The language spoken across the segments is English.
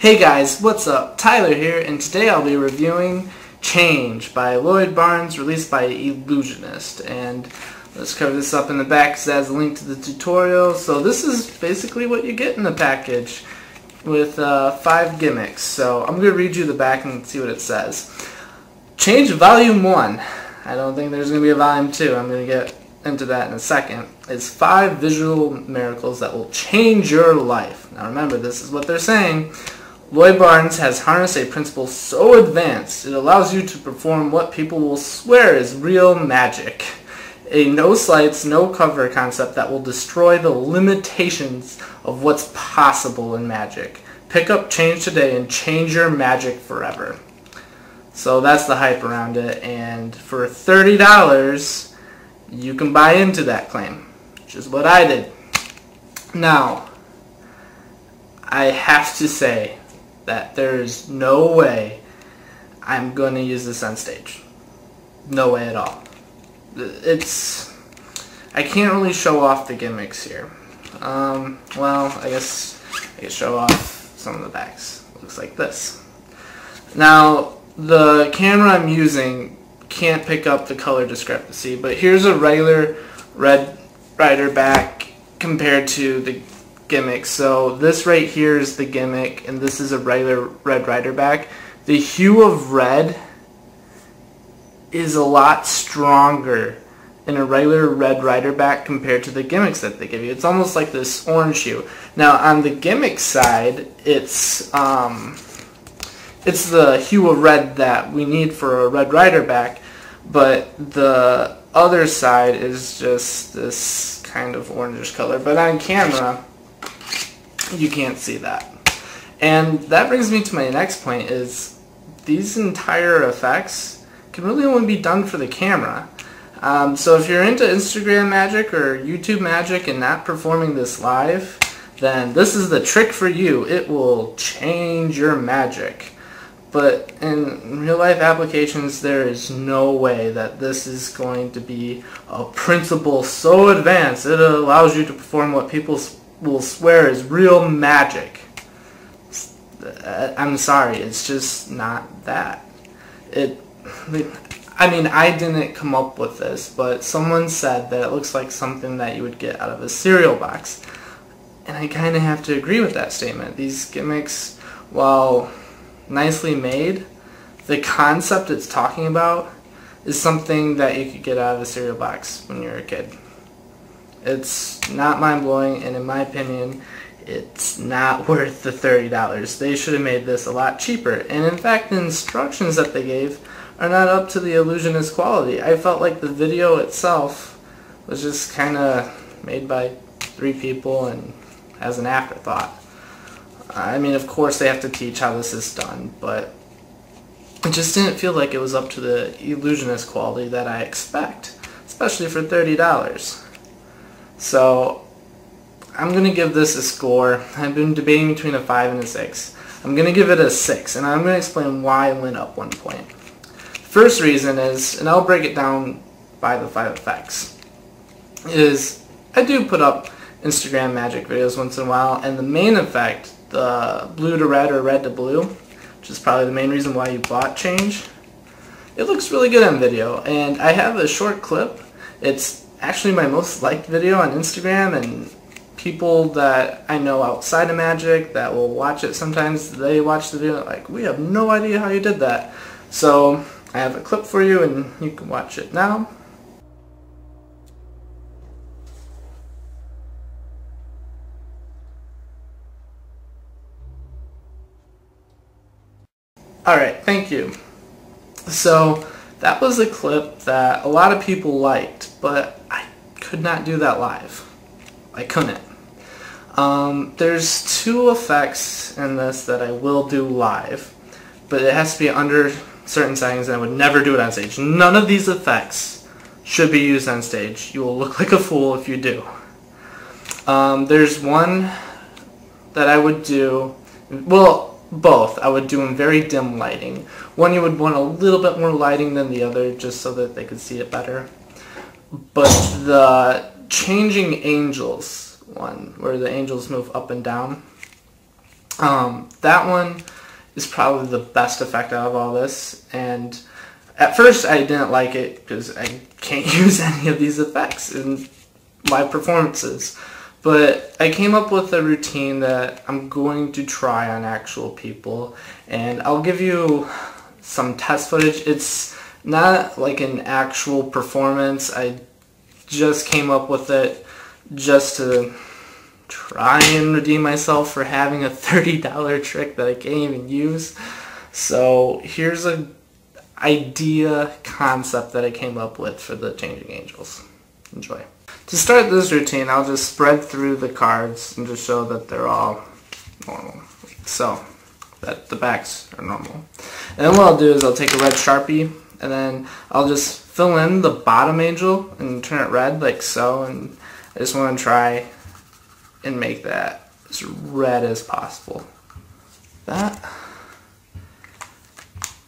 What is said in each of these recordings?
Hey guys, what's up? Tyler here, and today I'll be reviewing Change by Lloyd Barnes, released by Ellusionist. And let's cover this up in the back because it has a link to the tutorial. So this is basically what you get in the package with uh, five gimmicks. So I'm going to read you the back and see what it says. Change Volume 1. I don't think there's going to be a Volume 2. I'm going to get into that in a second, is five visual miracles that will change your life. Now remember, this is what they're saying. Lloyd Barnes has harnessed a principle so advanced it allows you to perform what people will swear is real magic. A no slights, no cover concept that will destroy the limitations of what's possible in magic. Pick up Change today and change your magic forever. So that's the hype around it, and for $30, you can buy into that claim, which is what I did. Now, I have to say that there's no way I'm going to use this on stage. No way at all. It's... I can't really show off the gimmicks here. Um, well, I guess I can show off some of the backs. Looks like this. Now, the camera I'm using can't pick up the color discrepancy, but here's a regular Red Rider back compared to the gimmick. So this right here is the gimmick, and this is a regular Red Rider back. The hue of red is a lot stronger in a regular Red Rider back compared to the gimmicks that they give you. It's almost like this orange hue. Now on the gimmick side, it's um, it's the hue of red that we need for a Red Rider back, but the other side is just this kind of orangish color. But on camera, you can't see that. And that brings me to my next point is these entire effects can really only be done for the camera. Um, so if you're into Instagram magic or YouTube magic and not performing this live, then this is the trick for you. It will change your magic. But in real life applications, there is no way that this is going to be a principle so advanced it allows you to perform what people will swear is real magic. Uh, I'm sorry, it's just not that. It, I mean, I didn't come up with this, but someone said that it looks like something that you would get out of a cereal box. And I kind of have to agree with that statement. These gimmicks, while nicely made, the concept it's talking about is something that you could get out of a cereal box when you're a kid. It's not mind-blowing, and in my opinion, it's not worth the $30. They should have made this a lot cheaper. And in fact, the instructions that they gave are not up to the Ellusionist quality. I felt like the video itself was just kind of made by three people and as an afterthought. I mean, of course they have to teach how this is done, but it just didn't feel like it was up to the Ellusionist quality that I expect, especially for $30. So I'm going to give this a score. I've been debating between a 5 and a 6. I'm going to give it a 6, and I'm going to explain why I went up one point. First reason is, and I'll break it down by the 5 effects, is I do put up Instagram magic videos once in a while, and the main effect the blue to red or red to blue, which is probably the main reason why you bought Change. It looks really good on video, and I have a short clip. It's actually my most liked video on Instagram, and people that I know outside of Magic that will watch it sometimes, they watch the video like, we have no idea how you did that. So I have a clip for you, and you can watch it now. Alright, thank you. So, that was a clip that a lot of people liked, but could not do that live. I couldn't. Um, there's two effects in this that I will do live, but it has to be under certain settings and I would never do it on stage. None of these effects should be used on stage. You will look like a fool if you do. Um, there's one that I would do, well, both. I would do them very dim lighting. One you would want a little bit more lighting than the other just so that they could see it better. But the changing angels one, where the angels move up and down, Um, that one is probably the best effect out of all this, and at first I didn't like it because I can't use any of these effects in my performances. But I came up with a routine that I'm going to try on actual people, and I'll give you some test footage. It's not like an actual performance. I just came up with it just to try and redeem myself for having a $30 trick that I can't even use. So here's a idea concept that I came up with for the Changing Angels. Enjoy. To start this routine, I'll just spread through the cards and just show that they're all normal. So, that the backs are normal. And then what I'll do is I'll take a red Sharpie and then I'll just fill in the bottom angel and turn it red like so and I just want to try and make that as red as possible. That.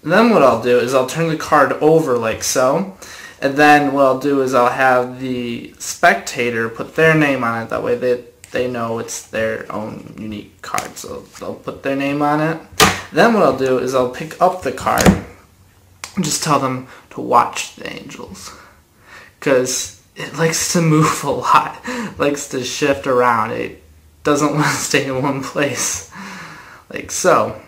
And then what I'll do is I'll turn the card over like so. And then what I'll do is I'll have the spectator put their name on it. That way they, they know it's their own unique card. So they'll put their name on it. Then what I'll do is I'll pick up the card just tell them to watch the angels. Because it likes to move a lot, it likes to shift around. It doesn't want to stay in one place, like so.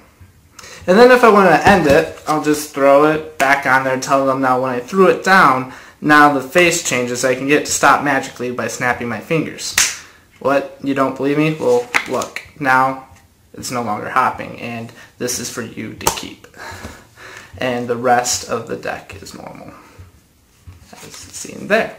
And then if I want to end it, I'll just throw it back on there, tell them now when I threw it down, now the face changes I can get it to stop magically by snapping my fingers. What? You don't believe me? Well, look, now it's no longer hopping, and this is for you to keep. And the rest of the deck is normal, as seen there.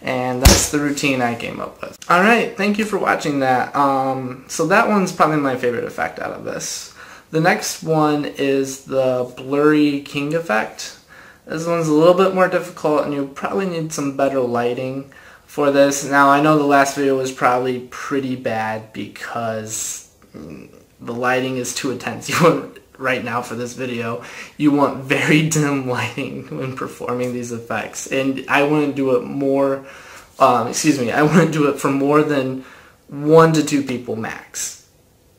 And that's the routine I came up with. Alright, thank you for watching that. Um, so that one's probably my favorite effect out of this. The next one is the blurry king effect. This one's a little bit more difficult and you probably need some better lighting for this. Now I know the last video was probably pretty bad because the lighting is too intense. You want right now for this video, you want very dim lighting when performing these effects. And I wouldn't do it more, um, excuse me, I wouldn't do it for more than one to two people max.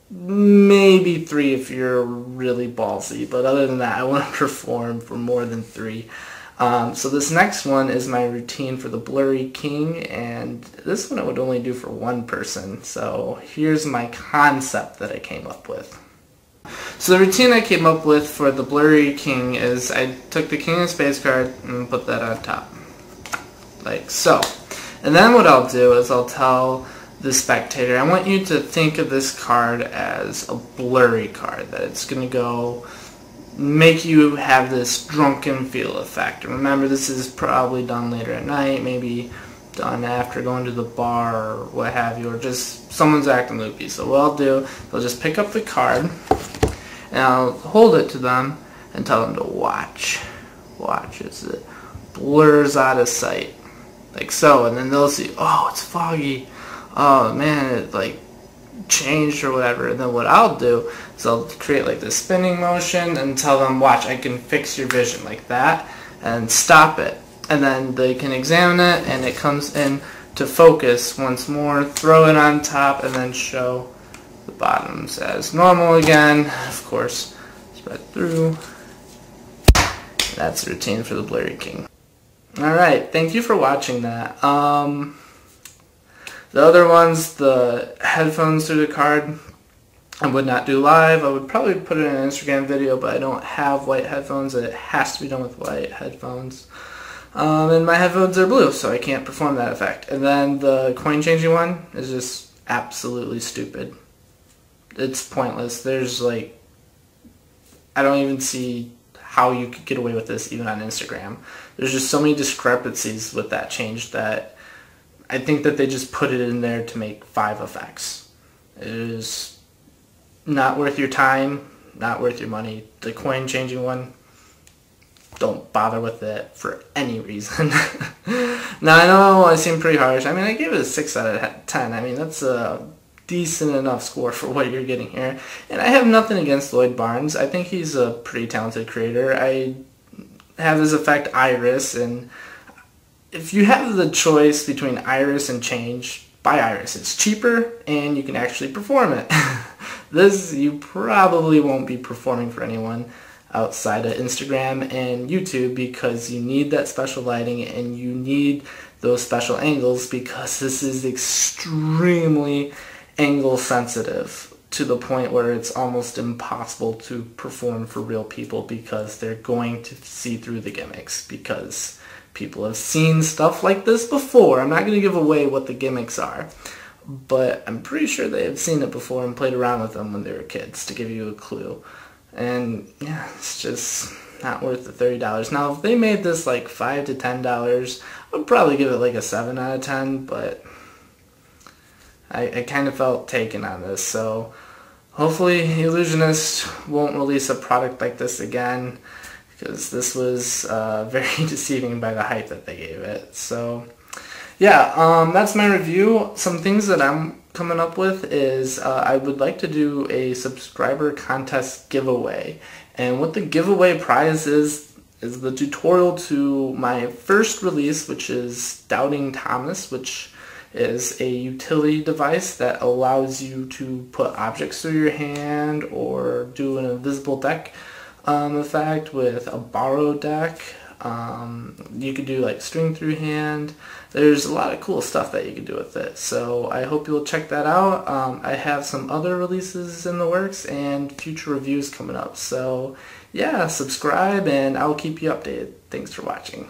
Maybe three if you're really ballsy, but other than that, I wouldn't perform for more than three. Um, so this next one is my routine for the Blurry King, and this one I would only do for one person. So here's my concept that I came up with. So the routine I came up with for the Blurry King is I took the King of Spades card and put that on top. Like so. And then what I'll do is I'll tell the spectator, I want you to think of this card as a blurry card, that it's going to go make you have this drunken feel effect. Remember, this is probably done later at night, maybe done after going to the bar or what have you, or just someone's acting loopy. So what I'll do, I'll just pick up the card, and I'll hold it to them and tell them to watch. Watch as it blurs out of sight. Like so, and then they'll see, oh, it's foggy. Oh man, it like changed or whatever. And then what I'll do is I'll create like this spinning motion and tell them, watch, I can fix your vision like that and stop it. And then they can examine it and it comes in to focus once more, throw it on top and then show bottoms as normal again. Of course, spread through. That's the routine for the Blurry King. Alright, thank you for watching that. Um, the other ones, the headphones through the card, I would not do live. I would probably put it in an Instagram video, but I don't have white headphones. It has to be done with white headphones. Um, and my headphones are blue, so I can't perform that effect. And then the coin changing one is just absolutely stupid it's pointless. There's like, I don't even see how you could get away with this even on Instagram. There's just so many discrepancies with that change that I think that they just put it in there to make five effects. It is not worth your time, not worth your money. The coin changing one, don't bother with it for any reason. now I know I seem pretty harsh. I mean I gave it a 6 out of 10. I mean that's a decent enough score for what you're getting here. And I have nothing against Lloyd Barnes. I think he's a pretty talented creator. I have his effect Iris, and if you have the choice between Iris and Change, buy Iris. It's cheaper, and you can actually perform it. this you probably won't be performing for anyone outside of Instagram and YouTube because you need that special lighting and you need those special angles because this is extremely angle sensitive to the point where it's almost impossible to perform for real people because they're going to see through the gimmicks because people have seen stuff like this before. I'm not going to give away what the gimmicks are, but I'm pretty sure they have seen it before and played around with them when they were kids to give you a clue. And yeah, it's just not worth the $30. Now, if they made this like 5 to $10, I would probably give it like a 7 out of 10, but I, I kind of felt taken on this. So hopefully Ellusionist won't release a product like this again because this was uh, very deceiving by the hype that they gave it. So yeah, um, that's my review. Some things that I'm coming up with is uh, I would like to do a subscriber contest giveaway. And what the giveaway prize is, is the tutorial to my first release, which is Doubting Thomas, which is a utility device that allows you to put objects through your hand or do an invisible deck um, effect with a borrow deck. Um, you could do like string through hand. There's a lot of cool stuff that you can do with it. So I hope you'll check that out. Um, I have some other releases in the works and future reviews coming up. So yeah, subscribe and I'll keep you updated. Thanks for watching.